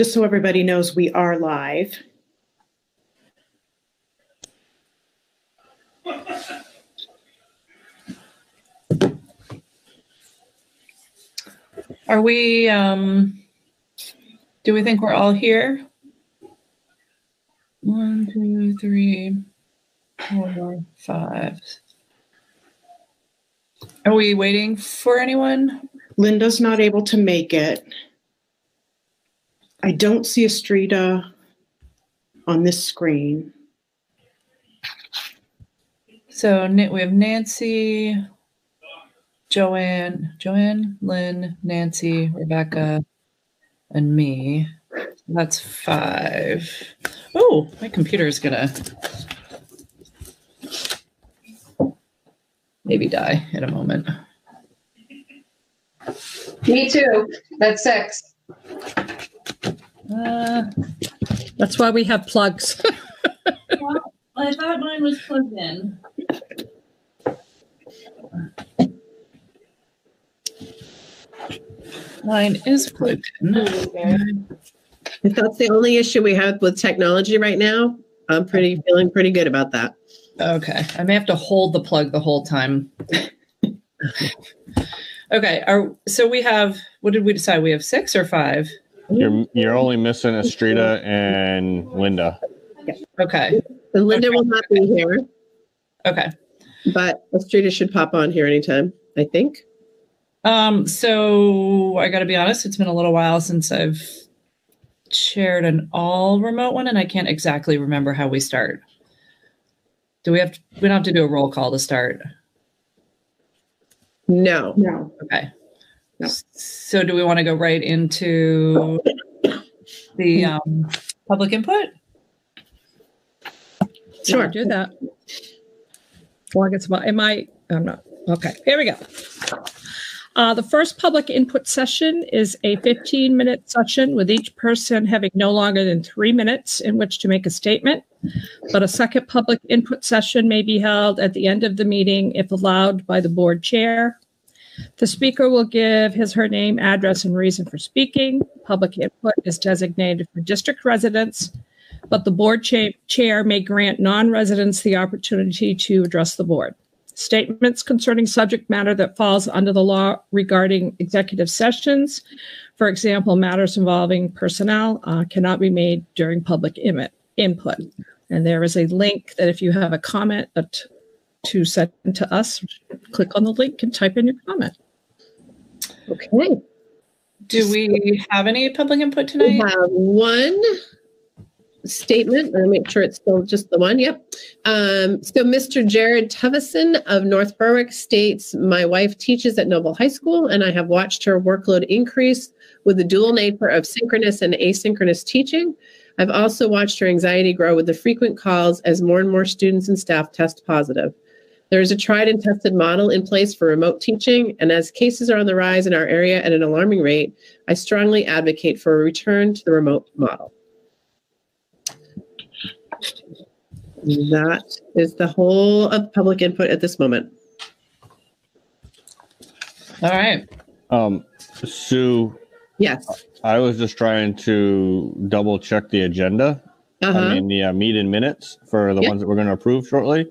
Just so everybody knows, we are live. Are we, um, do we think we're all here? One, two, three, four, five. Are we waiting for anyone? Linda's not able to make it. I don't see Estrida on this screen. So we have Nancy, Joanne, Joanne, Lynn, Nancy, Rebecca, and me. That's five. Oh, my computer is gonna maybe die in a moment. Me too. That's six. Uh, That's why we have plugs. I thought mine was plugged in. Mine is plugged in. If that's the only issue we have with technology right now, I'm pretty feeling pretty good about that. Okay, I may have to hold the plug the whole time. okay, are, so we have, what did we decide? We have six or five? You're you're only missing Estrida and Linda. Okay, And Linda will not be here, okay. but Estrida should pop on here anytime, I think. Um, so I gotta be honest, it's been a little while since I've shared an all remote one and I can't exactly remember how we start. Do we have, to, we don't have to do a roll call to start? No. No. Okay. So do we want to go right into the um, public input? Sure. Do that. Well, I guess my, am I, I'm not, okay, here we go. Uh, the first public input session is a 15 minute session with each person having no longer than three minutes in which to make a statement. But a second public input session may be held at the end of the meeting if allowed by the board chair. The speaker will give his, her name, address, and reason for speaking. Public input is designated for district residents, but the board cha- chair may grant non-residents the opportunity to address the board. Statements concerning subject matter that falls under the law regarding executive sessions, for example, matters involving personnel, uh, cannot be made during public imi- input. And there is a link that if you have a comment that to send to us, click on the link and type in your comment. Okay. Do we have any public input tonight? We have one statement. I'll make sure it's still just the one. Yep. Um, so Mr. Jared Tuvison of North Berwick states, my wife teaches at Noble High School and I have watched her workload increase with the dual nature of synchronous and asynchronous teaching. I've also watched her anxiety grow with the frequent calls as more and more students and staff test positive. There is a tried and tested model in place for remote teaching, and as cases are on the rise in our area at an alarming rate, I strongly advocate for a return to the remote model. That is the whole of public input at this moment. All right. Um, Sue, Yes. I was just trying to double check the agenda. Uh-huh. I mean the uh, meeting minutes for the Yep. ones that we're going to approve shortly,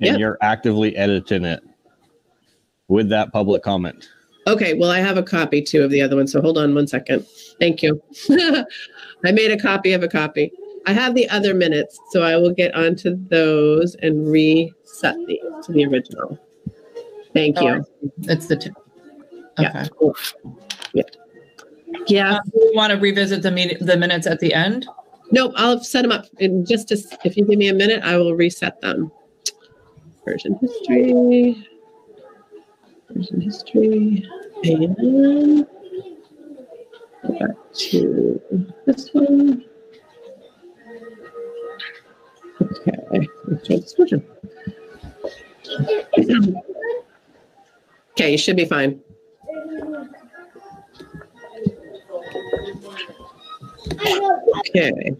and Yep. you're actively editing it with that public comment. Okay, well, I have a copy too of the other one, so hold on one second. Thank you. I made a copy of a copy. I have the other minutes, so I will get onto those and reset these to the original. Thank you. It's the two. Yeah. Cool. Yeah. Yeah. Um, we want to revisit the meeting, the minutes at the end. Nope, I'll set them up in just a, if you give me a minute, I will reset them. Version history. Version history. And go back to this one. Okay, let's try this version. Okay, you should be fine. Okay.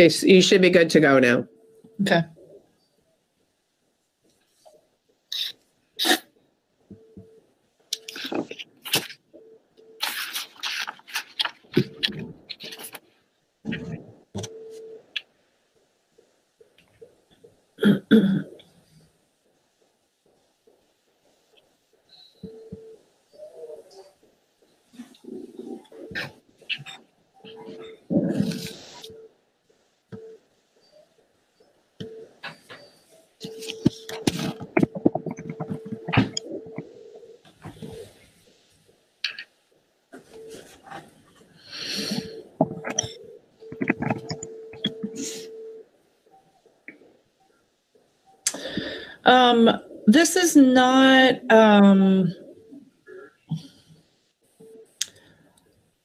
Okay, you should be good to go now. Okay. Um, this is not, um,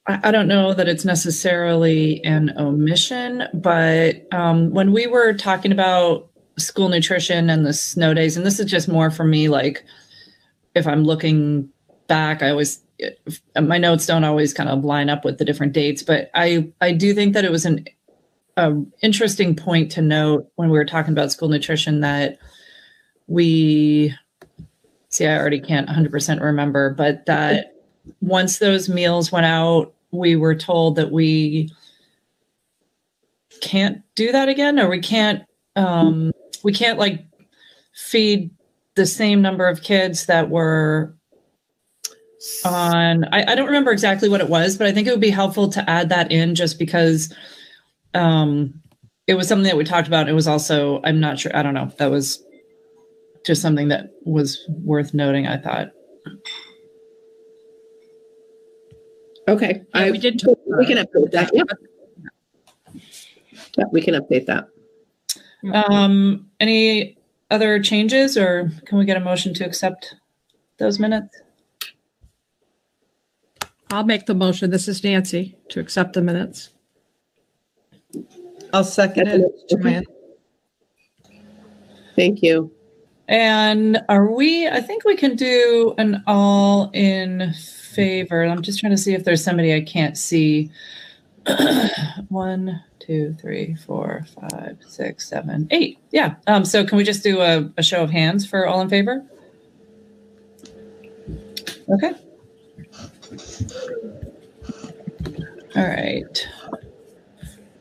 I, don't know that it's necessarily an omission, but um, when we were talking about school nutrition and the snow days, and this is just more for me, like if I'm looking back, I always my notes don't always kind of line up with the different dates, but I I do think that it was an interesting point to note when we were talking about school nutrition that we see i already can't 100% remember but that once those meals went out we were told that we can't do that again or we can't um we can't like feed the same number of kids that were on I, I don't remember exactly what it was but i think it would be helpful to add that in just because um it was something that we talked about it was also i'm not sure i don't know that was just something that was worth noting i thought Okay. Yeah, I- we did talk We can update that. Yep. Yeah, we can update that. um any other changes or can we get a motion to accept those minutes I'll make the motion. This is Nancy to accept the minutes. I'll second it, Joanne. Thank you. And are we, I think we can do an all in favor. I'm just trying to see if there's somebody I can't see. One, two, three, four, five, six, seven, eight. Yeah. Um, so can we just do a, a show of hands for all in favor? Okay. All right.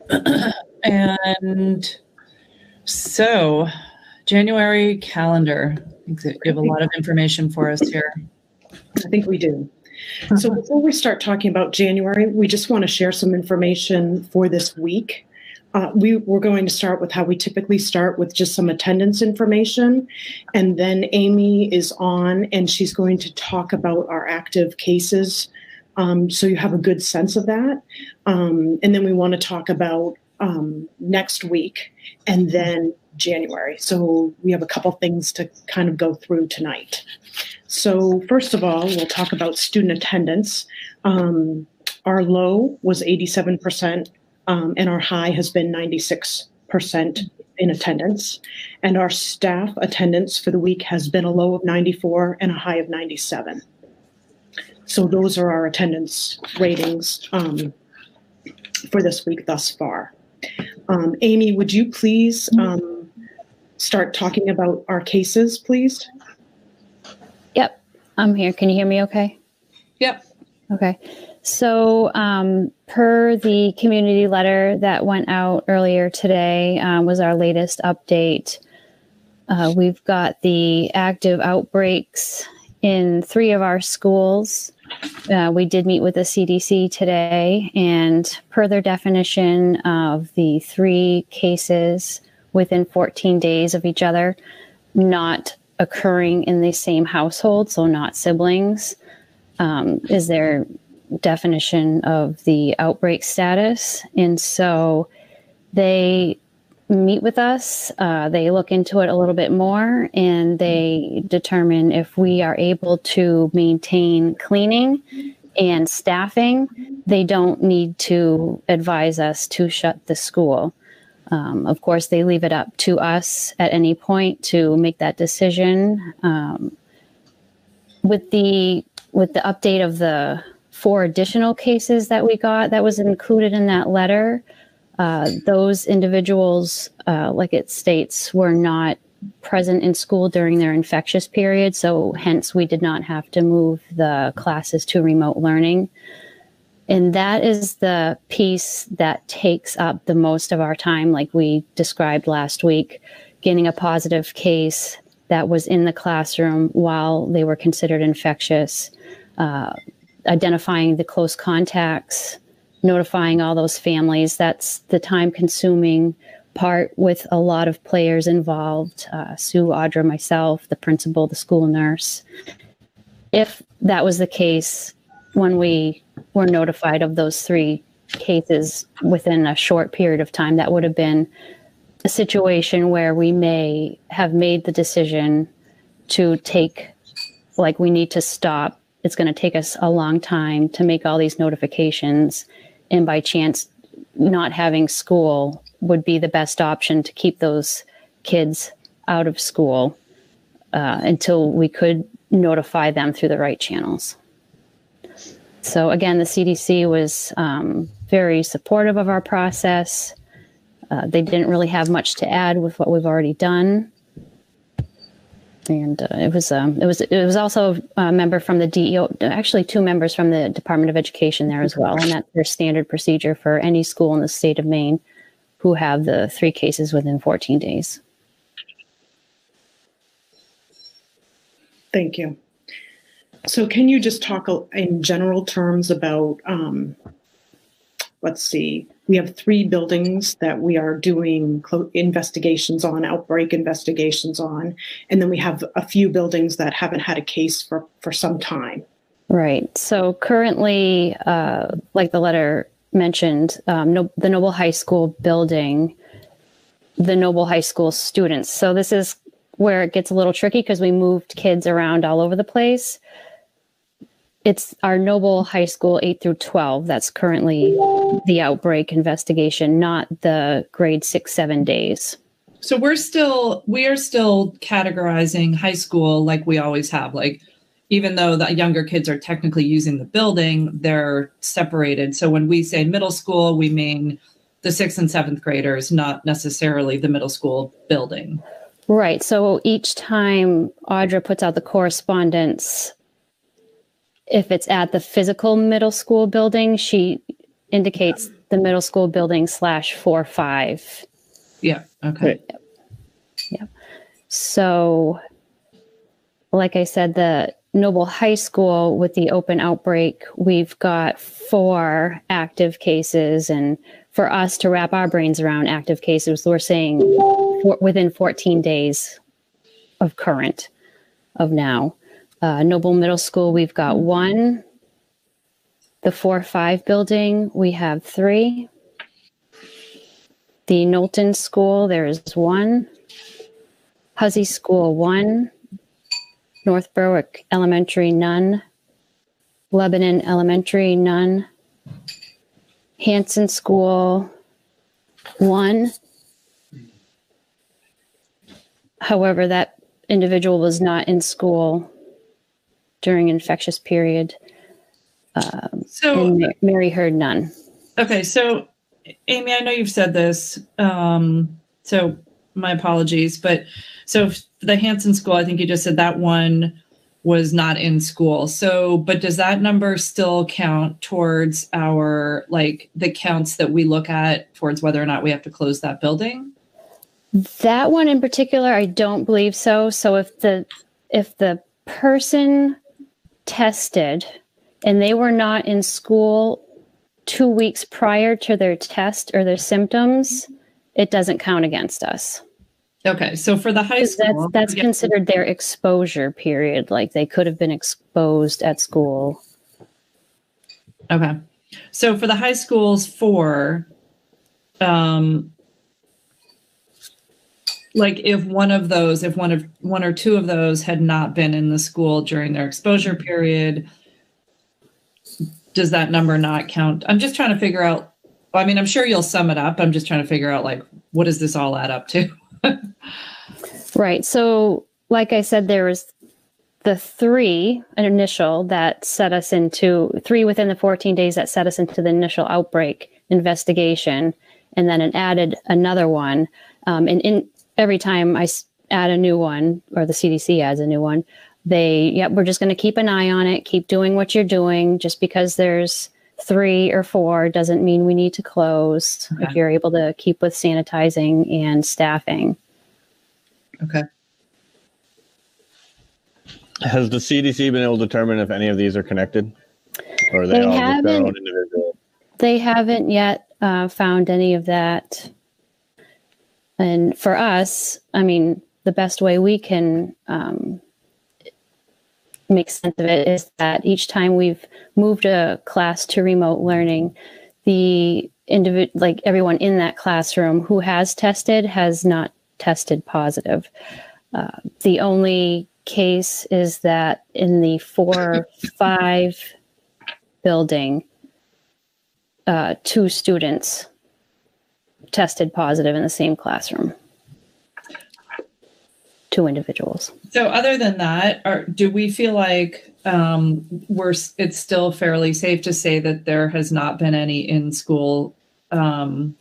and so January calendar. I think that You have a lot of information for us here. I think we do. So before we start talking about January, we just want to share some information for this week. Uh, we, we're going to start with how we typically start with just some attendance information. And then Amy is on and she's going to talk about our active cases. Um, so you have a good sense of that. Um, and then we want to talk about um, next week and then January. So we have a couple things to kind of go through tonight. So first of all, we'll talk about student attendance. Um, our low was 87%, um, and our high has been 96% in attendance. And our staff attendance for the week has been a low of 94 and a high of 97. So those are our attendance ratings um, for this week thus far. Um, Amy, would you please um, start talking about our cases, please? Yep, I'm here. Can you hear me okay? Yep. Okay. So, um, per the community letter that went out earlier today, um, was our latest update. Uh, we've got the active outbreaks in three of our schools. Uh, we did meet with the CDC today, and per their definition of the three cases within 14 days of each other, not occurring in the same household, so not siblings, um, is their definition of the outbreak status. And so they meet with us, uh, they look into it a little bit more, and they determine if we are able to maintain cleaning and staffing. They don't need to advise us to shut the school. Um, of course, they leave it up to us at any point to make that decision. Um, with the with the update of the four additional cases that we got, that was included in that letter. Uh, those individuals, uh, like it states, were not present in school during their infectious period, so hence we did not have to move the classes to remote learning. And that is the piece that takes up the most of our time, like we described last week, getting a positive case that was in the classroom while they were considered infectious, uh, identifying the close contacts, notifying all those families. That's the time consuming part with a lot of players involved uh, Sue, Audra, myself, the principal, the school nurse. If that was the case, when we were notified of those three cases within a short period of time, that would have been a situation where we may have made the decision to take, like, we need to stop. It's going to take us a long time to make all these notifications. And by chance, not having school would be the best option to keep those kids out of school uh, until we could notify them through the right channels. So, again, the CDC was um, very supportive of our process. Uh, they didn't really have much to add with what we've already done. And uh, it was um, it was it was also a member from the DEO, actually two members from the Department of Education there as well, and that's their standard procedure for any school in the state of Maine who have the three cases within 14 days. Thank you. So can you just talk in general terms about, um, let's see, we have three buildings that we are doing investigations on, outbreak investigations on, and then we have a few buildings that haven't had a case for, for some time. Right. So currently, uh, like the letter mentioned, um, no, the Noble High School building, the Noble High School students. So this is where it gets a little tricky because we moved kids around all over the place. It's our Noble High School 8 through 12 that's currently the outbreak investigation, not the grade 6 7 days. So we're still we are still categorizing high school like we always have like even though the younger kids are technically using the building, they're separated. So when we say middle school, we mean the sixth and seventh graders, not necessarily the middle school building. Right. So each time Audra puts out the correspondence, if it's at the physical middle school building, she indicates the middle school building slash four five. Yeah. Okay. Yeah. So, like I said, the Noble High School with the open outbreak, we've got four active cases. And for us to wrap our brains around active cases, we're saying within 14 days of current, of now. Uh, Noble Middle School, we've got one. The 4 5 building, we have three. The Knowlton School, there is one. Hussey School, one. North Berwick Elementary, none. Lebanon Elementary, none. Hanson School, one. However, that individual was not in school during infectious period. Um, so Mary Hurd none. Okay, so Amy, I know you've said this, um, so my apologies, but so the Hanson School, I think you just said that one was not in school. So, but does that number still count towards our like the counts that we look at towards whether or not we have to close that building? That one in particular, I don't believe so. So if the if the person tested and they were not in school two weeks prior to their test or their symptoms, it doesn't count against us. Okay, so for the high school, that's that's considered their exposure period. Like they could have been exposed at school. Okay, so for the high schools, for um, like if one of those, if one of one or two of those had not been in the school during their exposure period, does that number not count? I'm just trying to figure out. I mean, I'm sure you'll sum it up. I'm just trying to figure out like what does this all add up to? right. So, like I said, there was the three an initial that set us into three within the 14 days that set us into the initial outbreak investigation, and then it added another one. Um, and in every time I add a new one, or the CDC adds a new one, they, yep, we're just going to keep an eye on it, keep doing what you're doing. Just because there's three or four doesn't mean we need to close okay. if you're able to keep with sanitizing and staffing. Okay. Has the CDC been able to determine if any of these are connected? Or are they, They all their haven't. own individual? They haven't yet uh, found any of that. And for us, I mean, the best way we can um, make sense of it is that each time we've moved a class to remote learning, the individual, like everyone in that classroom who has tested, has not tested positive. Uh, the only case is that in the four five building, uh, two students tested positive in the same classroom. Two individuals. So other than that, are, do we feel like um, we're it's still fairly safe to say that there has not been any in school um,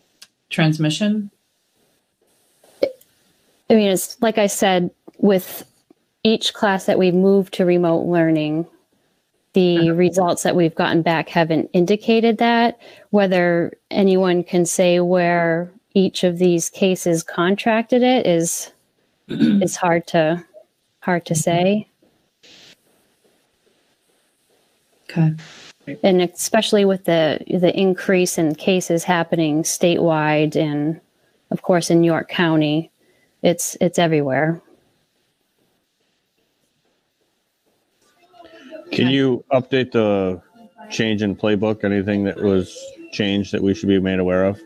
transmission? I mean, it's like I said, with each class that we've moved to remote learning, the uh-huh. results that we've gotten back haven't indicated that. Whether anyone can say where each of these cases contracted it is is hard to hard to say. Okay. and especially with the the increase in cases happening statewide and of course in York County it's it's everywhere Can you update the change in playbook? Anything that was changed that we should be made aware of?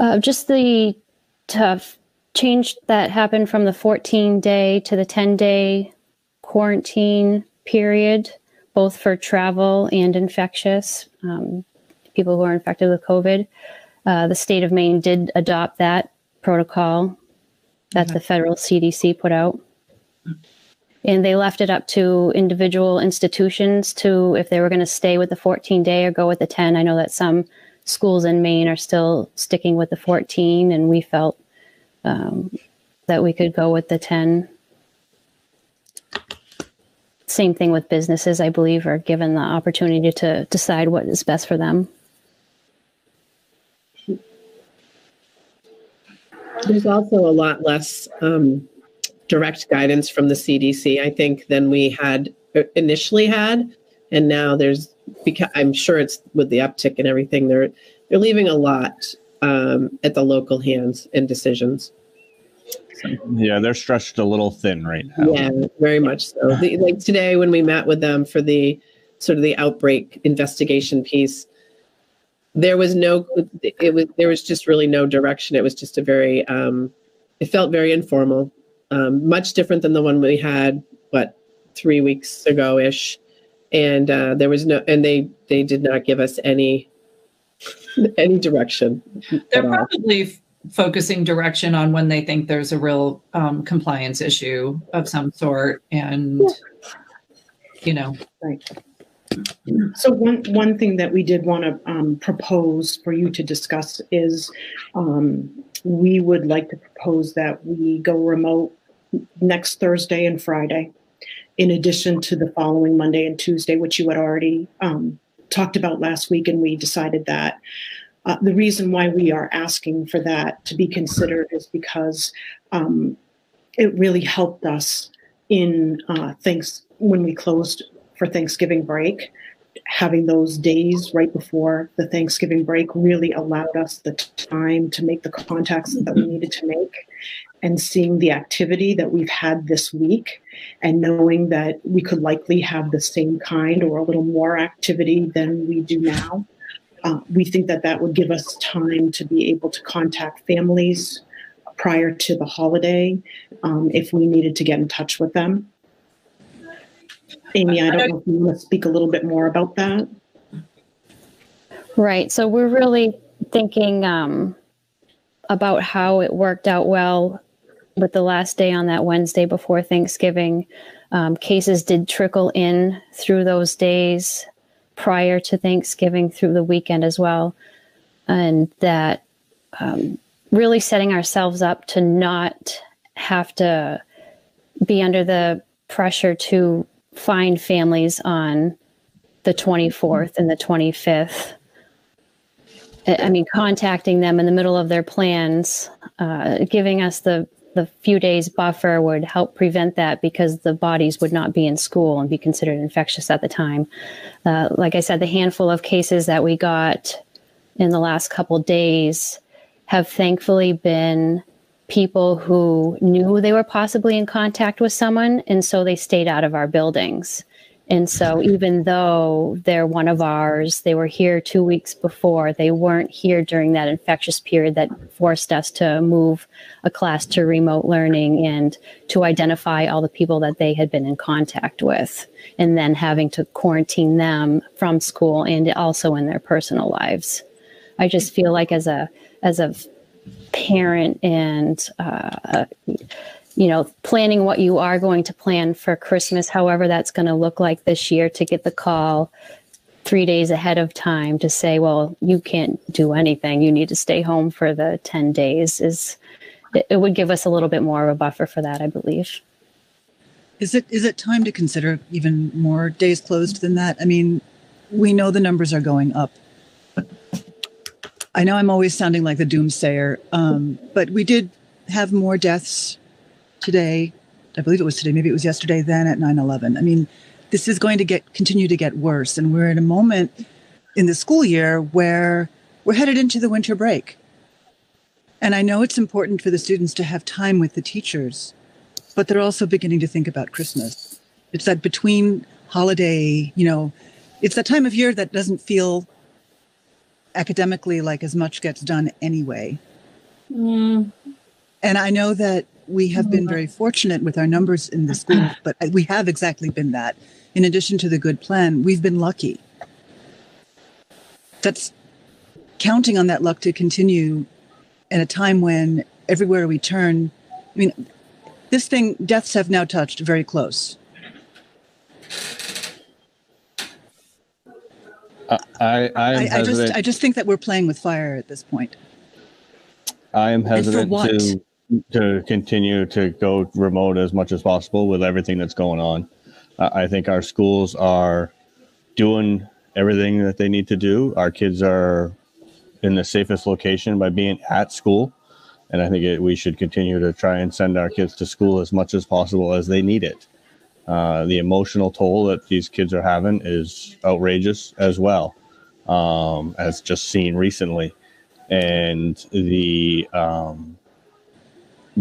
uh, just the tough change that happened from the 14 day to the 10 day quarantine period both for travel and infectious um, people who are infected with covid uh, the state of maine did adopt that protocol that the federal cdc put out and they left it up to individual institutions to if they were going to stay with the 14 day or go with the 10 i know that some schools in maine are still sticking with the 14 and we felt um, that we could go with the 10 same thing with businesses i believe are given the opportunity to decide what is best for them. There's also a lot less um, direct guidance from the CDC, I think, than we had uh, initially had. And now there's, because I'm sure it's with the uptick and everything, they're they're leaving a lot um, at the local hands and decisions. Yeah, they're stretched a little thin right now. Yeah, very much so. The, like today, when we met with them for the sort of the outbreak investigation piece, there was no, it was there was just really no direction. It was just a very, um, it felt very informal, um, much different than the one we had, what, three weeks ago ish, and uh, there was no, and they they did not give us any any direction. They're at all. probably f- focusing direction on when they think there's a real um, compliance issue of some sort, and you know, right. So one one thing that we did want to um, propose for you to discuss is um, we would like to propose that we go remote next Thursday and Friday, in addition to the following Monday and Tuesday, which you had already um, talked about last week, and we decided that. Uh, the reason why we are asking for that to be considered is because um, it really helped us in uh, thanks when we closed for Thanksgiving break. Having those days right before the Thanksgiving break really allowed us the time to make the contacts that we needed to make. And seeing the activity that we've had this week and knowing that we could likely have the same kind or a little more activity than we do now, uh, we think that that would give us time to be able to contact families prior to the holiday um, if we needed to get in touch with them. Amy, I don't know if you want to speak a little bit more about that. Right. So we're really thinking um, about how it worked out well with the last day on that Wednesday before Thanksgiving. Um, cases did trickle in through those days prior to Thanksgiving through the weekend as well. And that um, really setting ourselves up to not have to be under the pressure to find families on the 24th and the 25th. I I mean, contacting them in the middle of their plans, uh, giving us the the few days buffer would help prevent that because the bodies would not be in school and be considered infectious at the time. Uh, like I said, the handful of cases that we got in the last couple days have thankfully been people who knew they were possibly in contact with someone, and so they stayed out of our buildings. And so, even though they're one of ours, they were here two weeks before, they weren't here during that infectious period that forced us to move a class to remote learning and to identify all the people that they had been in contact with, and then having to quarantine them from school and also in their personal lives. I just feel like as a as a parent and uh, you know planning what you are going to plan for christmas however that's going to look like this year to get the call three days ahead of time to say well you can't do anything you need to stay home for the 10 days is it, would give us a little bit more of a buffer for that i believe Is it is it time to consider even more days closed than that? I mean, we know the numbers are going up. I know I'm always sounding like the doomsayer, um, but we did have more deaths today. I believe it was today, maybe it was yesterday, then at 9/11. I mean, this is going to get continue to get worse, and we're in a moment in the school year where we're headed into the winter break. And I know it's important for the students to have time with the teachers, but they're also beginning to think about Christmas. It's that between holiday, you know, it's that time of year that doesn't feel academically like as much gets done anyway. Mm, And I know that we have been very fortunate with our numbers in the school, but we have exactly been that. In addition to the good plan, we've been lucky. That's counting on that luck to continue at a time when everywhere we turn, I mean, this thing, deaths have now touched very close. I, I, I I, just, I just think that we're playing with fire at this point. I am for hesitant what? to to continue to go remote as much as possible with everything that's going on. I think our schools are doing everything that they need to do. Our kids are in the safest location by being at school, and I think it, we should continue to try and send our kids to school as much as possible as they need it. Uh, the emotional toll that these kids are having is outrageous as well, um, as just seen recently and the um,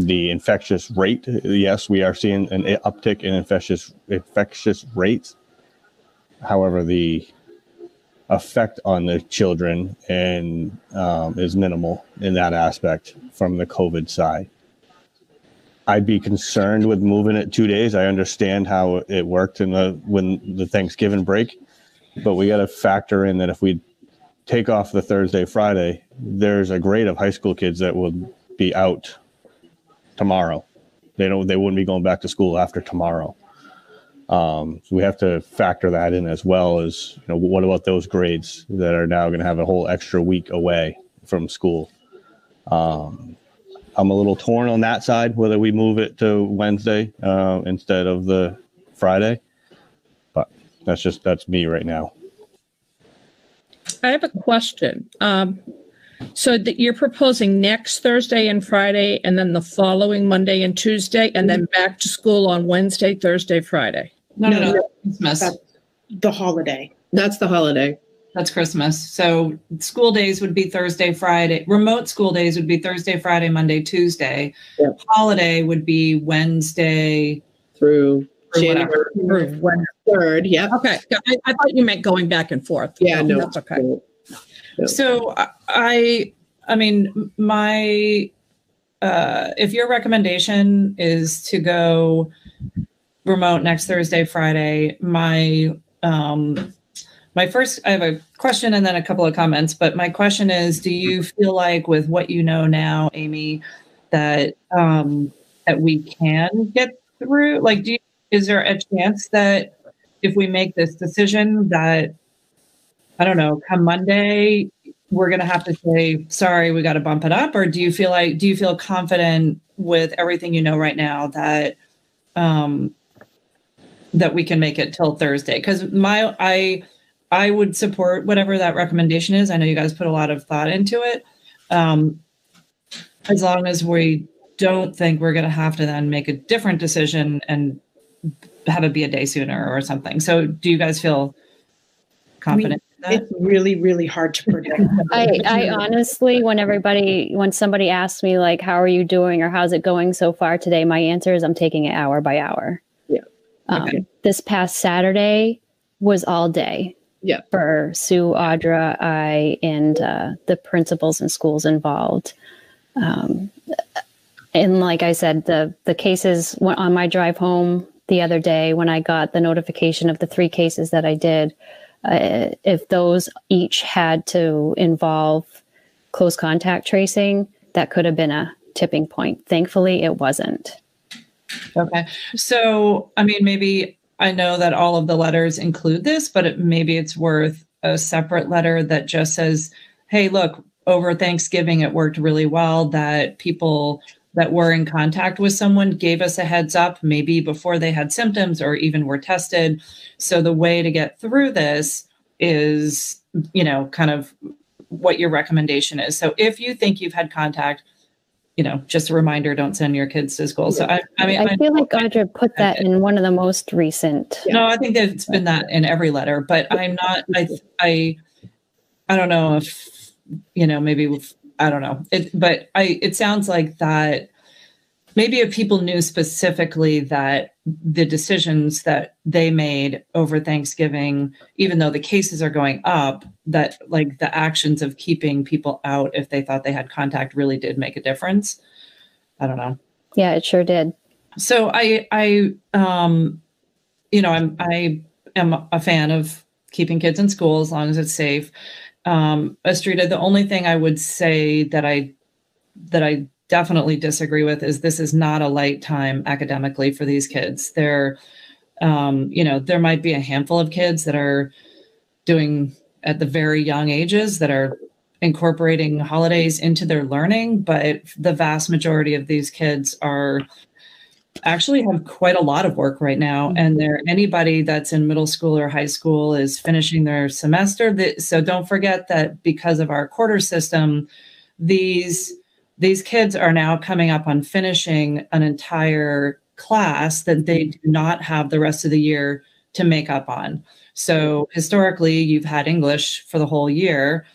the infectious rate. Yes, we are seeing an uptick in infectious infectious rates. However, the effect on the children and um, is minimal in that aspect from the COVID side. I'd be concerned with moving it two days. I understand how it worked in the when the Thanksgiving break, but we got to factor in that if we take off the Thursday, Friday, there's a grade of high school kids that will be out tomorrow. They don't. They wouldn't be going back to school after tomorrow. Um, so we have to factor that in as well as you know. What about those grades that are now going to have a whole extra week away from school? Um, I'm a little torn on that side whether we move it to Wednesday uh, instead of the Friday, but that's just that's me right now. I have a question. Um, so that you're proposing next Thursday and Friday, and then the following Monday and Tuesday, and then mm-hmm. back to school on Wednesday, Thursday, Friday. no, no, No, no. Christmas. That's the holiday. That's the holiday. That's Christmas. So school days would be Thursday, Friday. Remote school days would be Thursday, Friday, Monday, Tuesday. Yep. Holiday would be Wednesday. Through Or January whatever. Or 3rd. Yep. Okay, I, I thought you meant going back and forth. Yeah, no. That's okay. So I- I, I mean, my, uh, if your recommendation is to go remote next Thursday, Friday, my, um, my first, I have a question and then a couple of comments, but my question is, do you feel like with what you know now, Amy, that, um, that we can get through? Like, do you, is there a chance that if we make this decision that, I don't know, come Monday, we're going to have to say, sorry, we got to bump it up? Or do you feel like, do you feel confident with everything you know right now that, um, that we can make it till Thursday? Because my, I, I would support whatever that recommendation is. I know you guys put a lot of thought into it. Um, as long as we don't think we're going to have to then make a different decision and have it be a day sooner or something. So do you guys feel confident? It's really, really hard to predict. I, I honestly, when everybody, when somebody asks me like, "How are you doing?" or "How's it going so far today?" my answer is, "I'm taking it hour by hour." Yeah. Um, Okay. This past Saturday was all day. Yeah. For Sue, Audra, I, and uh, the principals and schools involved. Um, and like I said, the the cases went on my drive home the other day when I got the notification of the three cases that I did. Uh, if those each had to involve close contact tracing, that could have been a tipping point. Thankfully, it wasn't. Okay. So, I mean, maybe I know that all of the letters include this, but it, maybe it's worth a separate letter that just says, hey, look, over Thanksgiving, it worked really well that people that were in contact with someone gave us a heads up, maybe before they had symptoms or even were tested. So, the way to get through this is, you know, kind of what your recommendation is. So, if you think you've had contact, you know, just a reminder, don't send your kids to school. So I, I mean, I feel like Audra put that in one of the most recent. no, I think that it's been that in every letter, but I'm not, I, I, I don't know if, you know, maybe, I don't know it, but I, it sounds like that maybe if people knew specifically that the decisions that they made over Thanksgiving, even though the cases are going up, that like the actions of keeping people out if they thought they had contact really did make a difference. I don't know. Yeah, it sure did. So I I um you know I'm I am a fan of keeping kids in school as long as it's safe. Um Astrida, the only thing I would say that I that I definitely disagree with is this is not a light time academically for these kids. They're um you know there might be a handful of kids that are doing at the very young ages that are incorporating holidays into their learning, but the vast majority of these kids are actually have quite a lot of work right now mm-hmm. and there anybody that's in middle school or high school is finishing their semester That- so don't forget that because of our quarter system these these kids are now coming up on finishing an entire class that they do not have the rest of the year to make up on. So historically you've had english for the whole year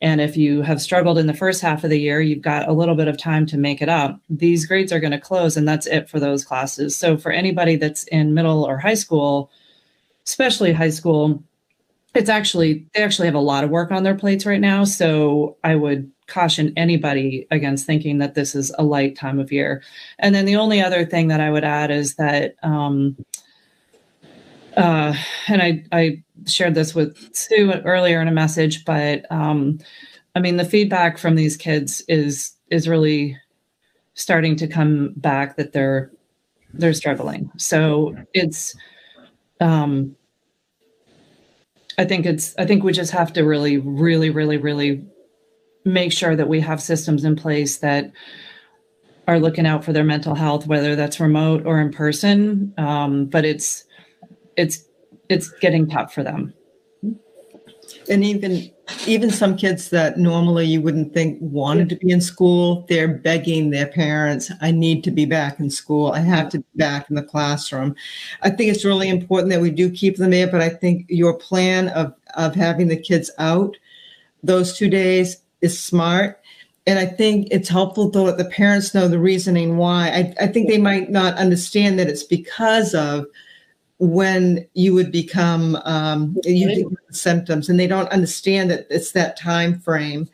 and if you have struggled in the first half of the year, you've got a little bit of time to make it up. These grades are going to close, and that's it for those classes. So, for anybody that's in middle or high school, especially high school, it's actually, they actually have a lot of work on their plates right now. So, I would caution anybody against thinking that this is a light time of year. And then the only other thing that I would add is that, um, uh, and I, I shared this with Sue earlier in a message, but um, I mean, the feedback from these kids is is really starting to come back that they're they're struggling. So it's, um, I think it's I think we just have to really, really, really, really make sure that we have systems in place that are looking out for their mental health, whether that's remote or in person. Um, but it's it's it's getting tough for them. And even even some kids that normally you wouldn't think wanted to be in school, they're begging their parents, I need to be back in school. I have to be back in the classroom. I think it's really important that we do keep them there, but I think your plan of of having the kids out those two days is smart. And I think it's helpful to let the parents know the reasoning why. I, I think they might not understand that it's because of when you would become um, you get symptoms and they don't understand that it's that time frame.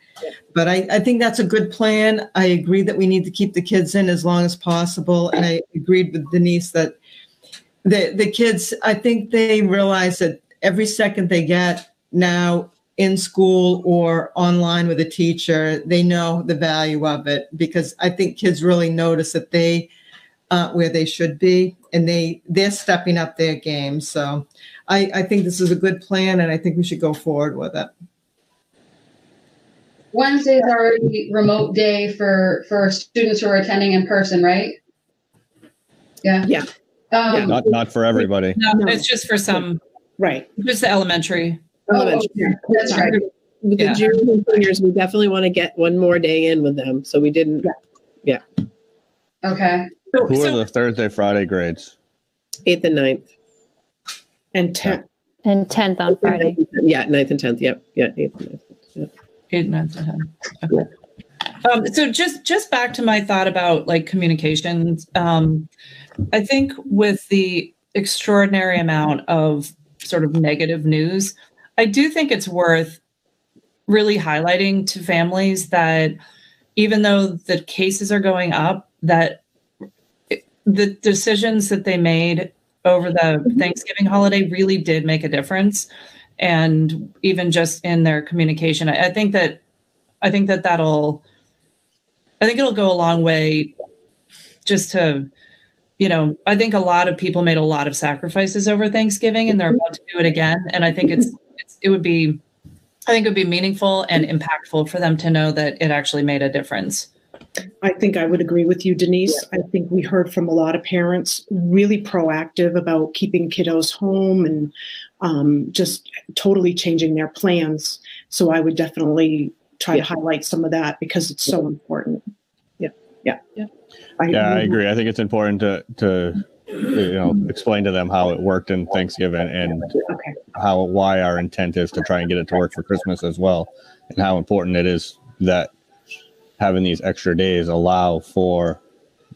But I, I think that's a good plan. I agree that we need to keep the kids in as long as possible and i agreed with denise that the, the kids i think they realize that every second they get now in school or online with a teacher they know the value of it because i think kids really notice that they aren't where they should be and they they're stepping up their game so i i think this is a good plan and i think we should go forward with it Wednesday's already remote day for, for students who are attending in person, right? Yeah. Yeah. Um, Not not for everybody. No, No. it's just for some, Right. just the elementary. oh, That's right. With Yeah. the juniors and seniors, we definitely want to get one more day in with them. So we didn't. Yeah. Okay. So, Who are so- the Thursday, Friday grades? Eighth and ninth. And 10, And 10th on Friday. Yeah, ninth and tenth. Yep. Yeah. Eighth and ninth. Yep. Eight, nine, ten. Okay. Um, so just just back to my thought about like communications. Um, I think with the extraordinary amount of sort of negative news, I do think it's worth really highlighting to families that even though the cases are going up, that it- the decisions that they made over the mm-hmm. Thanksgiving holiday really did make a difference. And even just in their communication I, I think that i think that that'll i think it'll go a long way just to you know i think a lot of people made a lot of sacrifices over thanksgiving and they're about to do it again. And i think it's, mm-hmm. it's it would be i think it would be meaningful and impactful for them to know that it actually made a difference I think I would agree with you, Denise. I think we heard from a lot of parents really proactive about keeping kiddos home and um, just totally changing their plans. So I would definitely try Yeah. to highlight some of that because it's so important. Yeah. Yeah. Yeah. Yeah, I agree. I think it's important to to you know explain to them how it worked in Thanksgiving and Okay. how why our intent is to try and get it to work for Christmas as well, and how important it is that having these extra days allow for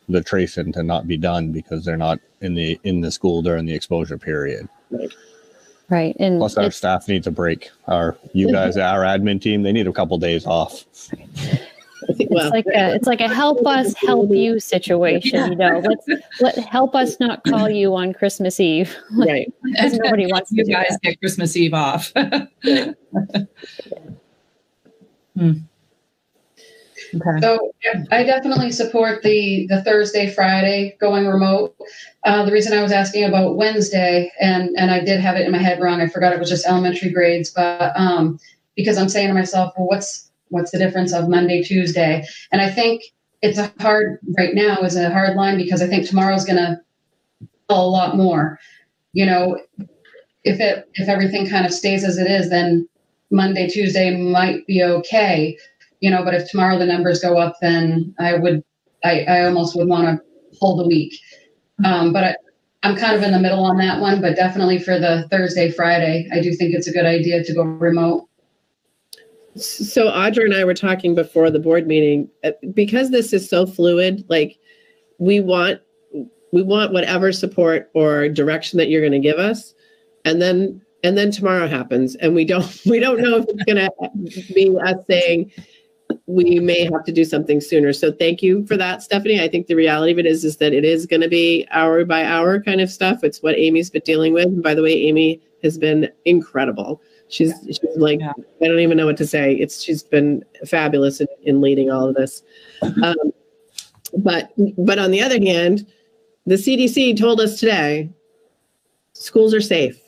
the tracing to not be done because they're not in the in the school during the exposure period. Right. Right. And Plus, our staff needs a break. Our you guys, our admin team, they need a couple days off. I think, well, it's like a it's like a help us help you situation you know let's let help us not call you on christmas eve right. because nobody wants you do guys that. get christmas eve off Hmm. Okay. So I definitely support the, the Thursday, Friday going remote. Uh, the reason I was asking about Wednesday, and, and I did have it in my head wrong, I forgot it was just elementary grades, but um, because I'm saying to myself, well, what's what's the difference of Monday, Tuesday? And I think it's a hard right now is a hard line because I think tomorrow's gonna a lot more. You know, if it if everything kind of stays as it is, then Monday, Tuesday might be okay you know but if tomorrow the numbers go up then i would i, I almost would want to hold a week um, but I, i'm kind of in the middle on that one but definitely for the thursday friday i do think it's a good idea to go remote So Audra and I were talking before the board meeting uh, because this is so fluid. Like we want we want whatever support or direction that you're going to give us, and then and then tomorrow happens, and we don't we don't know if it's going to be us saying we may have to do something sooner. So thank you for that, Stephanie. I think the reality of it is is that it is going to be hour by hour kind of stuff. It's what Amy's been dealing with. And by the way, Amy has been incredible. She's she's like Yeah. I don't even know what to say. It's she's been fabulous in, in leading all of this. Um, but but on the other hand, the CDC told us today schools are safe.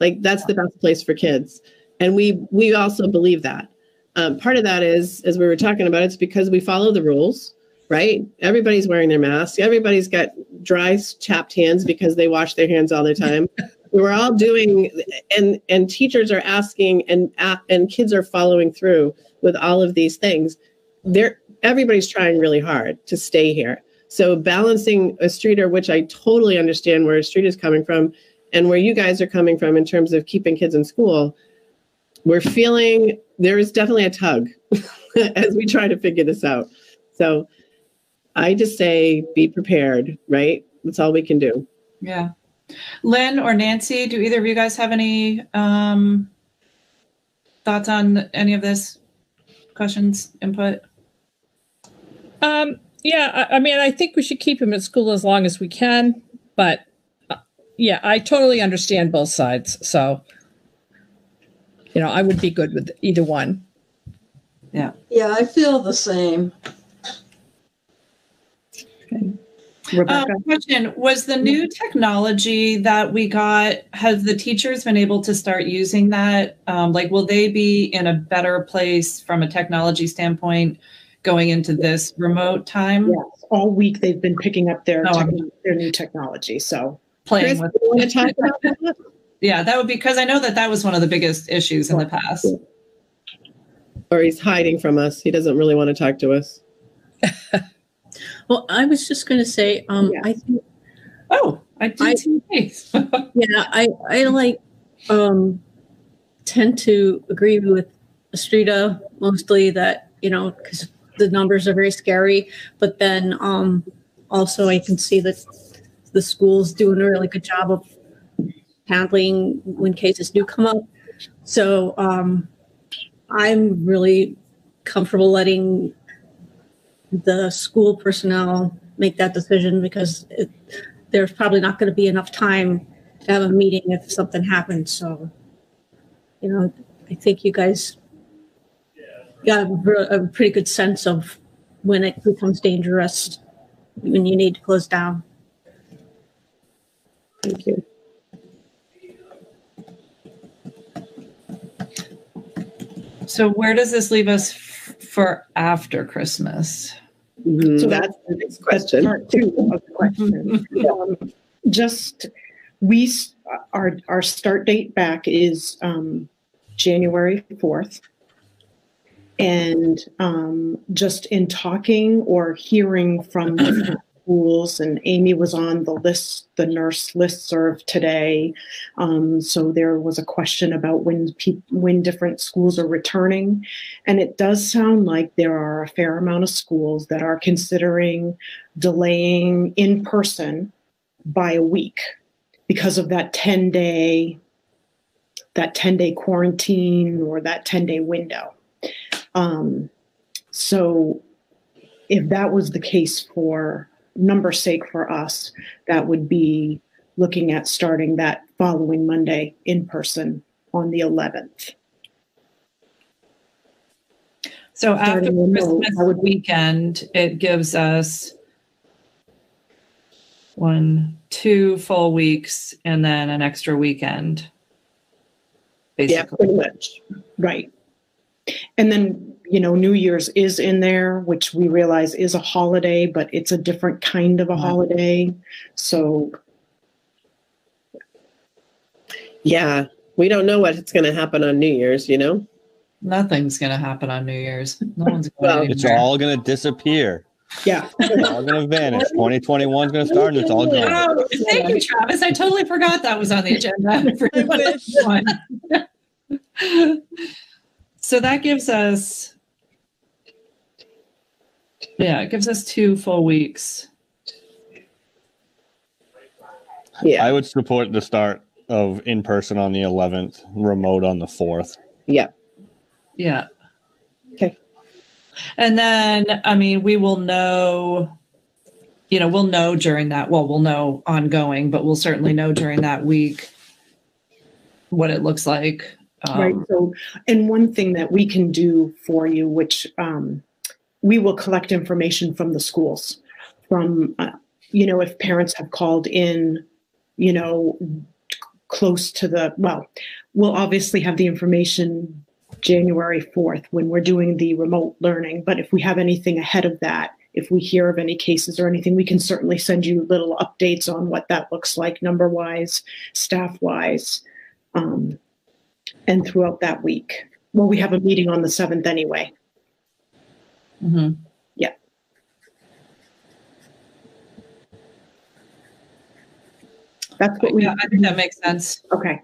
Like that's the best place for kids, and we we also believe that. Um, part of that is, as we were talking about, it's because we follow the rules, right? Everybody's wearing their mask. Everybody's got dry, chapped hands because they wash their hands all the time. we're all doing, and and teachers are asking, and and kids are following through with all of these things. They're everybody's trying really hard to stay here. So balancing Estrida, which I totally understand where Estrida is coming from, and where you guys are coming from in terms of keeping kids in school, we're feeling there is definitely a tug as we try to figure this out. So I just say be prepared, right? That's all we can do. Yeah. Lynn or Nancy, do either of you guys have any um, thoughts on any of this? Questions, input? Um, yeah, I, I mean, I think we should keep him at school as long as we can, but uh, yeah, I totally understand both sides. So, you know, I would be good with either one. Yeah. Yeah, I feel the same. Rebecca? Um, question Was the new technology that we got, has the teachers been able to start using that? Um, like, will they be in a better place from a technology standpoint going into this remote time? yes, all week they've been picking up their, Oh, techno- their new technology. So Playing Chris, with, you want to talk about that? yeah, that would be because I know that that was one of the biggest issues in the past. Or he's hiding from us. He doesn't really want to talk to us. Well, I was just going to say, um, Yeah. I think, Oh, I did I- see your face. yeah, I, I like, um, tend to agree with Estrida mostly that, you know, because the numbers are very scary. But then, um, also I can see that the school's doing a really good job of handling when cases do come up. So, um, I'm really comfortable letting the school personnel make that decision because it, there's probably not going to be enough time to have a meeting if something happens. So, you know, I think you guys got a, a pretty good sense of when it becomes dangerous, when you need to close down. Thank you. So where does this leave us f- for after Christmas? Mhm, So That's the next question. part two of the question. Um, Just, we, our, our start date back is um, January 4th. And um, just in talking or hearing from different schools, and Amy was on the list, the nurse listserv today. Um, so there was a question about when peop when different schools are returning. And it does sound like there are a fair amount of schools that are considering delaying in person by a week because of that 10 day that 10 day quarantine or that 10 day window um, so if that was the case for number's sake for us that would be looking at starting that following monday in person on the 11th So after Starting Christmas would- weekend, it gives us one, two full weeks, and then an extra weekend. Basically. Yeah, pretty much. Right. And then, you know, New Year's is in there, which we realize is a holiday, but it's a different kind of a holiday. So, Yeah, we don't know what's going to happen on New Year's, you know? nothing's gonna happen on New Year's. No one's Well, going It's all going to disappear. yeah. It's all going to vanish. 2021 is going to start and it's all gone. Oh, thank you, Travis. I totally forgot that was on the agenda. for 2021. so that gives us, yeah, it gives us two full weeks. Yeah, I would support the start of in person on the 11th, remote on the 4th. yeah. Yeah. Okay. And then, I mean, we will know, you know, we'll know during that, well, we'll know ongoing, but we'll certainly know during that week what it looks like. right. Um, So, and one thing that we can do for you, which um, we will collect information from the schools, from, uh, you know, if parents have called in, you know, close to the, well, we'll obviously have the information January 4th when we're doing the remote learning. But if we have anything ahead of that, if we hear of any cases or anything, we can certainly send you little updates on what that looks like, number wise, staff wise, um, and throughout that week. Well, we have a meeting on the 7th anyway. Mhm. That's what we, Yeah, I think that makes sense. okay.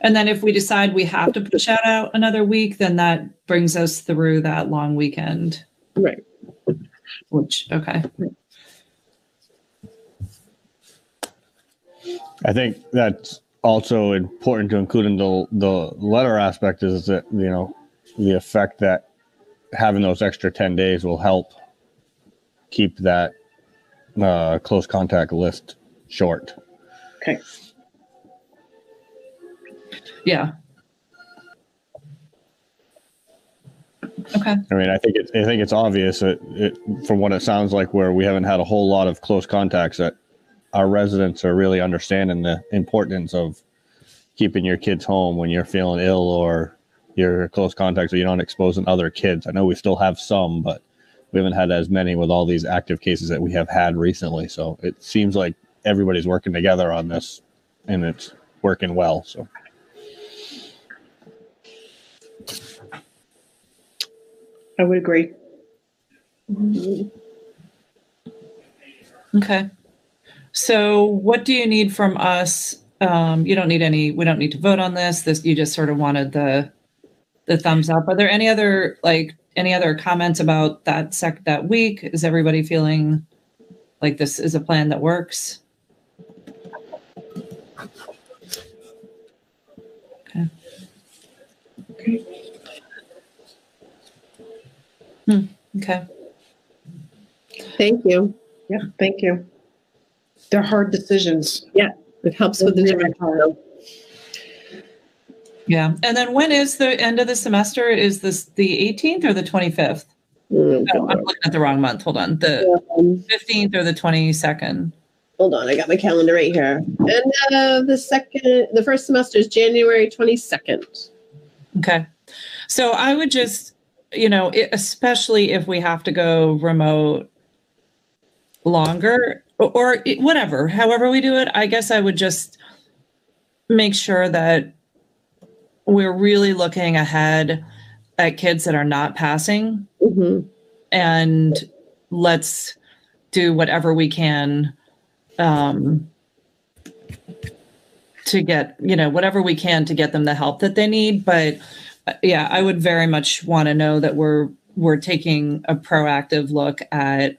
And then if we decide we have to push that out another week, then that brings us through that long weekend, Right. which, okay. I think that's also important to include in the the letter aspect is that you know the effect that having those extra 10 days will help keep that uh, close contact list short. Okay. Yeah. Okay. I mean, I think it's I think it's obvious that it, from what it sounds like, where we haven't had a whole lot of close contacts, that our residents are really understanding the importance of keeping your kids home when you're feeling ill or you're close contacts so you're not exposing other kids. I know we still have some, but we haven't had as many with all these active cases that we have had recently. So it seems like everybody's working together on this, and it's working well. So. I would agree. Okay. So what do you need from us? Um, you don't need any, we don't need to vote on this. This, you just sort of wanted the, the thumbs up. Are there any other, like, any other comments about that sec, that week? Is everybody feeling like this is a plan that works? Okay. Hmm, okay. Thank you. Yeah, thank you. They're hard decisions. Yeah. It helps with the Really direction. hard. Yeah. And then when is the end of the semester? Is this the 18th or the 25th? Mm, Oh, I'm looking at the wrong month. Hold on. The um, 15th or the 22nd? Hold on, I got my calendar right here. And uh, the second, the first semester is January 22nd. Okay. So I would just, you know, it, especially if we have to go remote longer or, or it- whatever, however we do it, I guess I would just make sure that we're really looking ahead at kids that are not passing hmm and let's do whatever we can um, to get you know whatever we can to get them the help that they need. But uh, yeah i would very much want to know that we're we're taking a proactive look at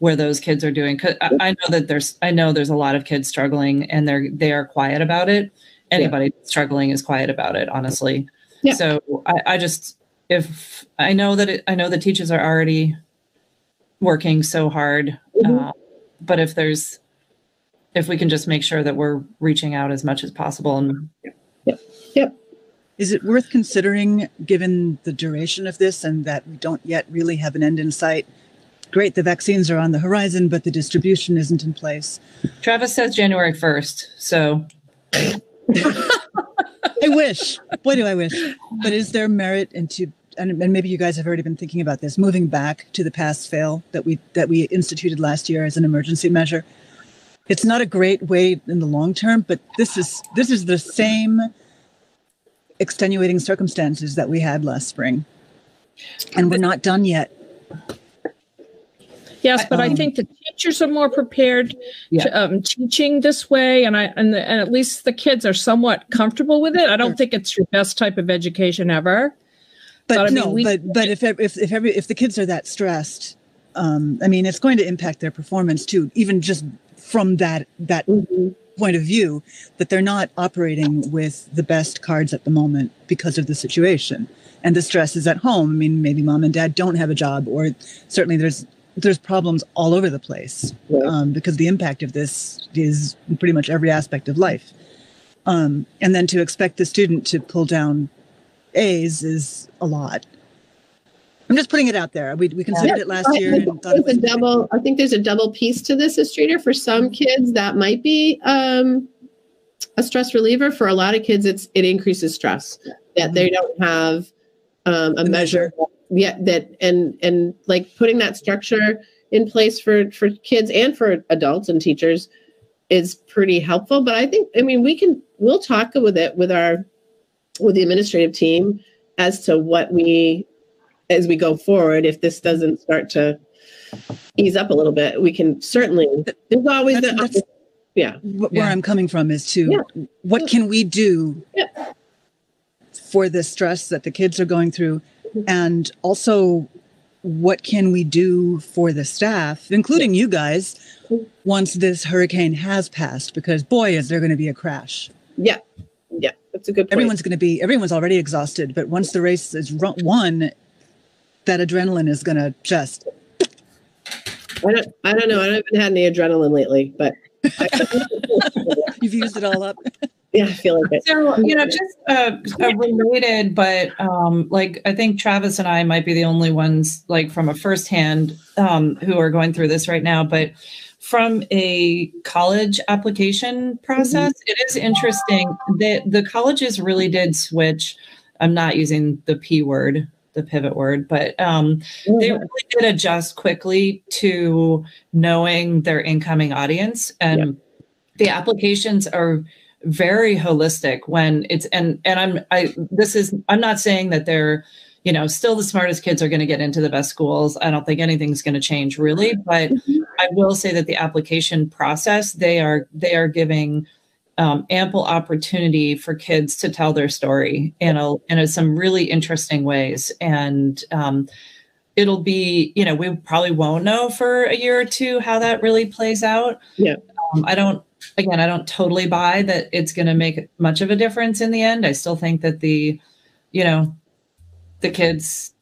where those kids are doing. 'Cause I, I know that there's i know there's a lot of kids struggling and they're they are quiet about it anybody struggling is quiet about it honestly Yeah. so I, I just if i know that it, i know the teachers are already working so hard Mhm. uh, but if there's if we can just make sure that we're reaching out as much as possible and Is it worth considering, given the duration of this and that we don't yet really have an end in sight? Great, the vaccines are on the horizon, but the distribution isn't in place. travis says january 1st so I wish. Boy, do I wish. But is there merit into and, and maybe you guys have already been thinking about this, moving back to the pass fail that we that we instituted last year as an emergency measure. It's not a great way in the long term, but this is this is the same extenuating circumstances that we had last spring. And we're not done yet. Yes, but I Um, think the teachers are more prepared to, um, teaching this way, and I and, the, and at least the kids are somewhat comfortable with it. I don't think it's your best type of education ever. But, But, I mean, no, we- but but if if if every if the kids are that stressed, um, I mean, it's going to impact their performance too. Even just from that that Mhm. point of view, that they're not operating with the best cards at the moment because of the situation and the stress is at home. I mean, maybe mom and dad don't have a job, or certainly there's there's problems all over the place Right. um, because the impact of this is pretty much every aspect of life. Um, and then to expect the student to pull down A's is a lot. I'm just putting it out there. We, we considered it last year I and think thought it there's was a double. I think there's a double piece to this, Estrida. For some kids, that might be um, a stress reliever. For a lot of kids, it's it increases stress that they don't have um, a measure. Measure. Yeah, that and and like putting that structure in place for for kids and for adults and teachers is pretty helpful. But I think I mean we can we'll talk with it with our with the administrative team as to what we as we go forward if this doesn't start to ease up a little bit we can certainly there's always That's- the that's- yeah where Yeah. I'm coming from is to Yeah. what can we do Yeah. for the stress that the kids are going through, and also what can we do for the staff, including you guys, once this hurricane has passed? Because boy, is there going to be a crash. yeah yeah that's a good point. Everyone's going to be everyone's already exhausted, but once the race is run, won, that adrenaline is going to just I don't, I don't know i haven't had any adrenaline lately but you've used it all up. Yeah i feel like it So, you know, just uh, related, but um, like I think Travis and I might be the only ones, like from a firsthand, um, who are going through this right now. But from a college application process, it is interesting that the colleges really did switch. I'm not using the P word, the pivot word, but um, they really did adjust quickly to knowing their incoming audience and the applications are very holistic when it's and and i'm i this is i'm not saying that they're you know still the smartest kids are going to get into the best schools i don't think anything's going to change really but I will say that the application process, they are they are giving um, ample opportunity for kids to tell their story in a in a, some really interesting ways, and um, it'll be you know we probably won't know for a year or two how that really plays out. Yeah. Um, I don't. Again, I don't totally buy that it's going to make much of a difference in the end. I still think that the, you know, the kids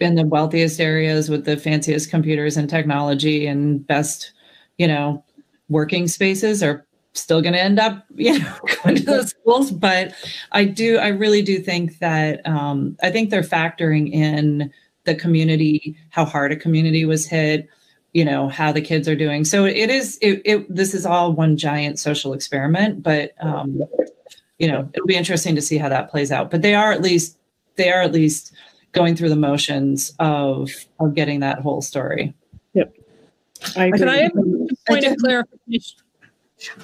in the wealthiest areas with the fanciest computers and technology and best, you know, working spaces are still going to end up, you know, going to those schools. But I do, I really do think that um, I think they're factoring in the community, how hard a community was hit, you know, how the kids are doing. So it is, it, it this is all one giant social experiment, but um, you know, it'll be interesting to see how that plays out. But they are at least, they are at least going through the motions of of getting that whole story. Yep. I Can I have a point of clarification?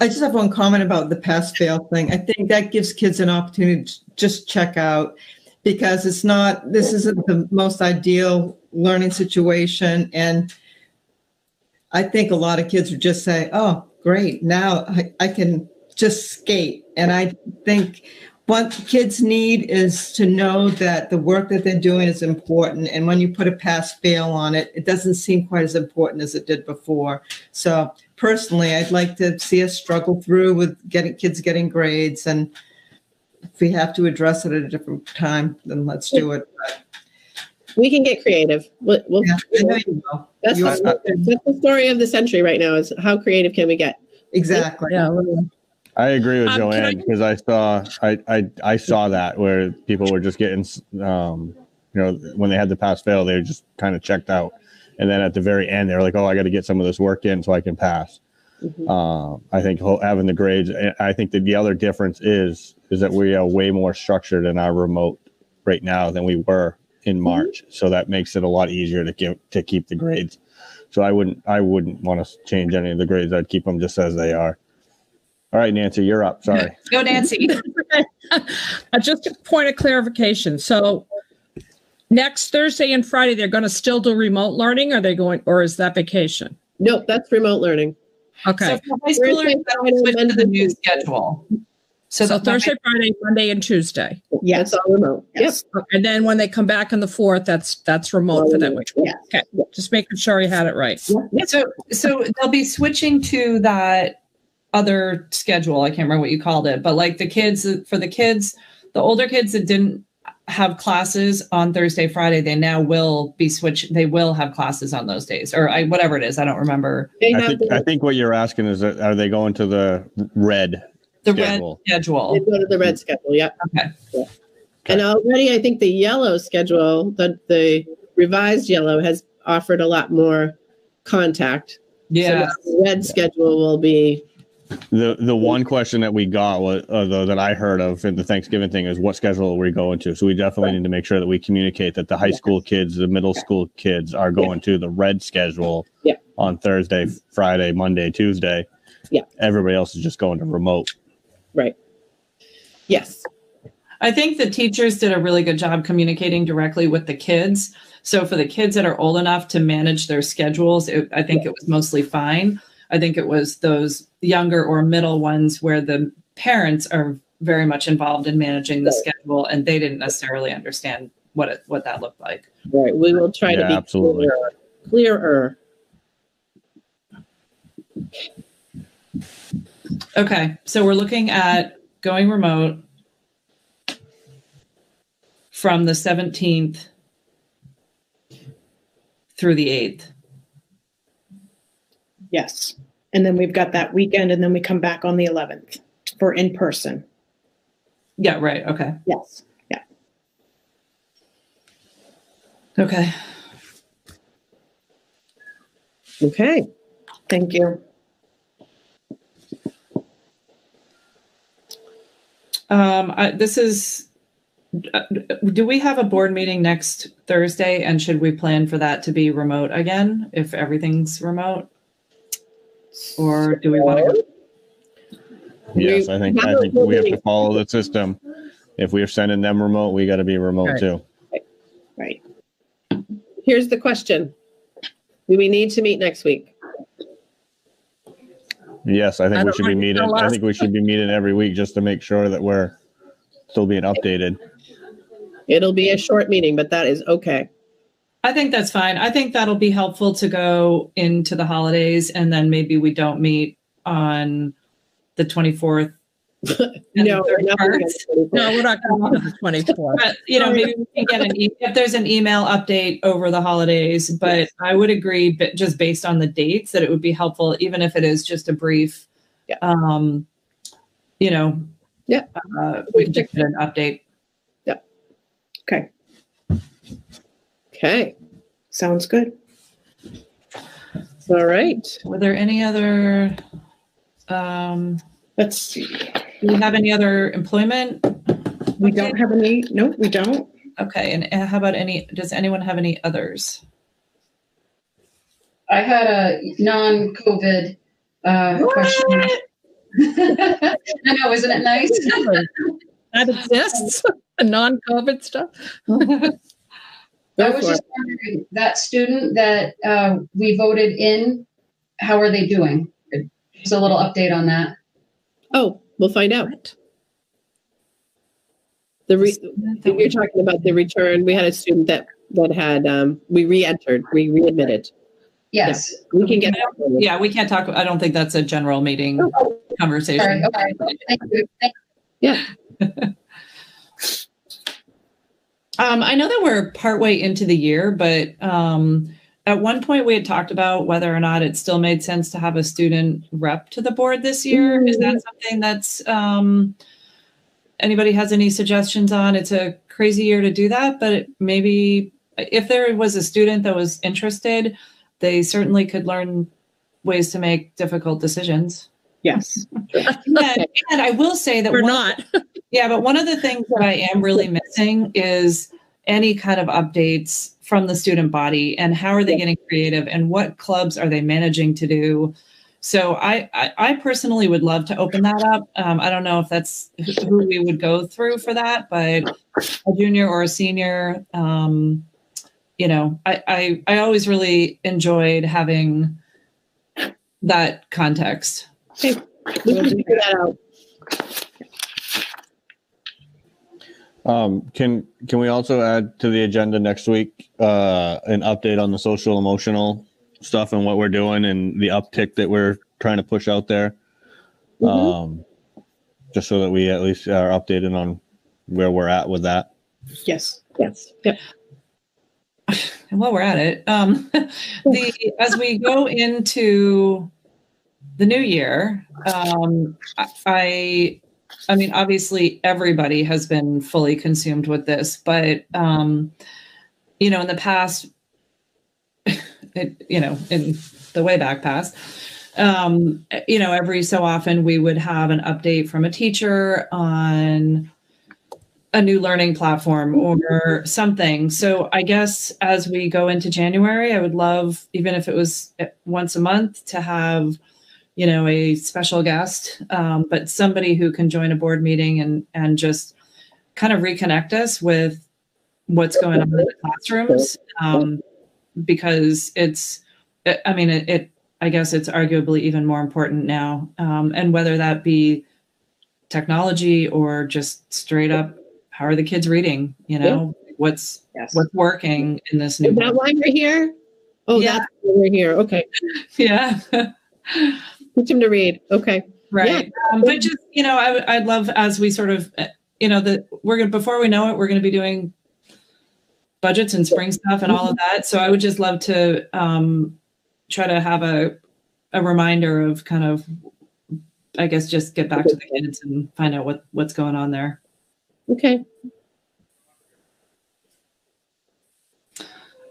I just have one comment about the pass fail thing. I think that gives kids an opportunity to just check out because it's not, this isn't the most ideal learning situation. And I think a lot of kids would just say, oh, great, now I, I can just skate. And I think what kids need is to know that the work that they're doing is important. And when you put a pass fail on it, it doesn't seem quite as important as it did before. So personally, I'd like to see us struggle through with getting kids getting grades. And if we have to address it at a different time, then let's do it. But, We can get creative. We'll, we'll, yeah, I know you will. that's, You- that's the story of the century right now is how creative can we get? Exactly. Yeah. I agree with Um, Joanne because I saw I, I I saw that where people were just getting um you know when they had the pass fail they were just kind of checked out and then at the very end they're like oh I got to get some of this work in so I can pass. Mhm. Uh, I think having the grades I- I think that the other difference is is that we are way more structured in our remote right now than we were in March so that makes it a lot easier to give to keep the grades. So I wouldn't I wouldn't want to change any of the grades I'd keep them just as they are. All right, Nancy, you're up. Sorry. Go, Nancy. Uh, just a point of clarification. So next Thursday and Friday, they're going to still do remote learning? Or are they going, or is that vacation? Nope, that's remote learning. Okay. So for high schoolers, that'll switch to the new schedule. So, So the Thursday, Friday, Monday, and Tuesday. That's all remote. Yep. Yes. And then when they come back on the fourth, that's that's remote for that week. Yeah. Okay. Just making sure you had it right. So so they'll be switching to that other schedule. I can't remember what you called it, but like the kids for the kids, the older kids that didn't have classes on Thursday, Friday, they now will be switched. They will have classes on those days, or I, whatever it is. I don't remember I think I think what you're asking is that are they going to the red? The Schedule. red schedule. they go to the red schedule. Yep. Okay. And already, I think the yellow schedule, the the revised yellow, has offered a lot more contact. Yeah. So the red schedule will be The the one question that we got was uh, though that I heard of in the Thanksgiving thing is what schedule are we going to? So we definitely need to make sure that we communicate that the high school kids, the middle school kids are going to the red schedule Yeah. on Thursday, Friday, Monday, Tuesday. Yeah. Everybody else is just going to remote. Right. Yes. I think the teachers did a really good job communicating directly with the kids. So for the kids that are old enough to manage their schedules, it, I think it was mostly fine. I think it was those younger or middle ones where the parents are very much involved in managing the schedule and they didn't necessarily understand what it what that looked like. Right. We will try to be absolutely. clearer. clearer. Okay, so we're looking at going remote from the 17th through the 8th. Yes. And then we've got that weekend and then we come back on the 11th for in person. Yeah, right. Okay. Yes. Yeah. Okay. Okay. Thank you. Um, I, this is, uh, do we have a board meeting next Thursday? And should we plan for that to be remote again if everything's remote? Or do we want to? Yes, I think I think we have to follow the system. If we're sending them remote, we got to be remote Right. too. Right. Here's the question. Do we need to meet next week? Yes, I think I we should be meeting. I think we should be meeting every week just to make sure that we're still being updated. It'll be a short meeting, but that is okay. I think that's fine. I think that'll be helpful to go into the holidays and then maybe we don't meet on the 24th. And No, we're not gonna 31st. get No, we're not going to the 24th. But, you know, maybe we can get an, e- if there's an email update over the holidays, but I would agree, but just based on the dates, that it would be helpful, even if it is just a brief, Yeah. um, you know, Yeah. uh, we can just get an update. Yeah. Okay, Okay. sounds good. All right. Were there any other, um, Let's see. Do you have any other employment? We don't have any, no, we don't. Okay, and how about any, does anyone have any others? I had a non-COVID uh, question. I know, isn't it nice? That exists, the non-COVID stuff. I was for just wondering, that student that uh, we voted in, how are they doing? Just a little update on that. Oh, we'll find out. The re- you're talking about the return. We had a student that that had um we re-entered, we readmitted. Yes. We can get Yeah, we can't talk, I don't think that's a general meeting Sorry, conversation. okay. Thank you. Thank yeah. Um, I know that we're partway into the year, but um, at one point we had talked about whether or not it still made sense to have a student rep to the board this year. Is that something that's um, anybody has any suggestions on? It's a crazy year to do that, but it, maybe if there was a student that was interested, they certainly could learn ways to make difficult decisions. Yes. And, and I will say that We're not. yeah, but one of the things that I am really missing is any kind of updates from the student body and how are they getting creative and what clubs are they managing to do. So I, I, I personally would love to open that up. Um, I don't know if that's who we would go through for that, but a junior or a senior, um, you know, I, I, I always really enjoyed having that context. We can figure that out. Um, can can we also add to the agenda next week uh, an update on the social emotional stuff and what we're doing and the uptick that we're trying to push out there? Um, just so that we at least are updated on where we're at with that. Yes. Yes. Yep. And while we're at it, um, the as we go into the new year, um, I, I mean, obviously everybody has been fully consumed with this, but um, you know, in the past, it, you know, in the way back past, um, you know, every so often we would have an update from a teacher on a new learning platform or something. So I guess as we go into January, I would love, even if it was once a month, to have, you know, a special guest, um, but somebody who can join a board meeting and and just kind of reconnect us with what's going on in the classrooms, um, because it's, I mean, it, it, I guess it's arguably even more important now, um, and whether that be technology or just straight up how are the kids reading you know what's Yes. what's working in this new Is that why we're here? Oh, Yeah. that's why we're here. Okay. yeah Teach him to read. Okay. right um, but just you know I, i'd love as we sort of uh, you know that we're gonna before we know it we're going to be doing budgets and spring stuff and all of that so i would just love to um try to have a a reminder of kind of i guess just get back to the kids and find out what what's going on there Okay.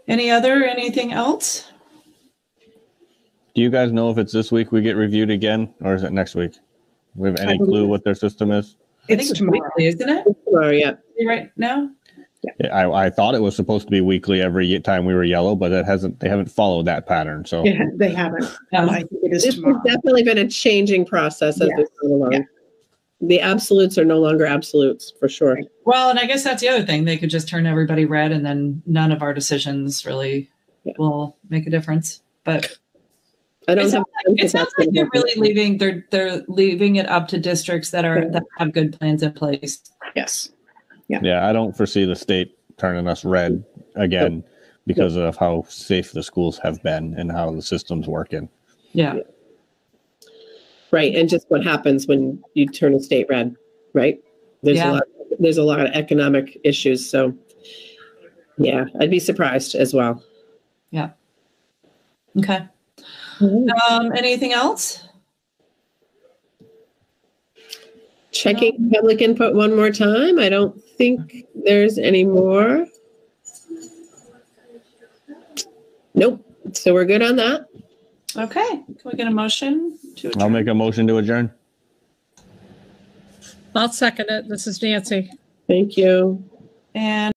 any other anything else Do you guys know if it's this week we get reviewed again, or is it next week? We have any clue what their system is? i It's it's tomorrow. weekly isn't it Tomorrow, yeah. right now Yeah, I, I thought it was supposed to be weekly every time we were yellow, but it hasn't. They haven't followed that pattern. So Yeah, they haven't. Um, I think it is This has definitely been a changing process as Yeah. we've gone along. Yeah. The absolutes are no longer absolutes for sure. Well, and I guess that's the other thing. They could just turn everybody red and then none of our decisions really Yeah. will make a difference. But I don't It have. sounds like, it sounds like they're really leaving, they're, they're leaving it up to districts that are, that have good plans in place. Yes. Yeah, Yeah. I don't foresee the state turning us red again because of how safe the schools have been and how the system's working. Yeah. Right, and just what happens when you turn a state red, right? There's Yeah. a lot. There's a lot of economic issues, so yeah, I'd be surprised as well. Yeah. Okay. Um, anything else? Checking public input one more time. I don't think there's any more. Nope. So we're good on that. Okay. Can we get a motion to I'll adjourn? make a motion to adjourn. I'll second it. This is Nancy. Thank you. And